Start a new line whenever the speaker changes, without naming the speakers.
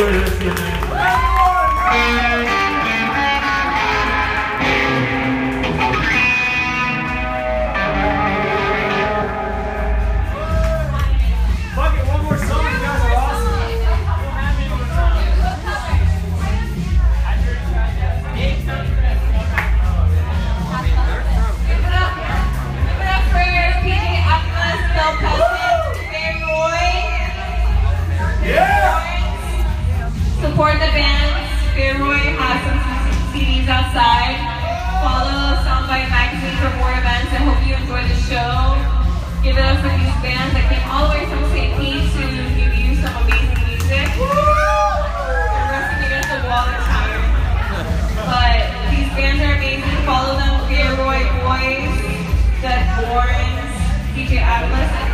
enjoy this.
fans. Fanboy has some CDs outside. Follow Soundbite Magazine for more events. I hope you enjoy the show. Give it up for these bands that came all the way from St. Pete to give you some amazing music. I'm resting against the wall and tired. But these bands are amazing. Follow them, Fanboy Boys, Dead Warrens, DJ Atlas,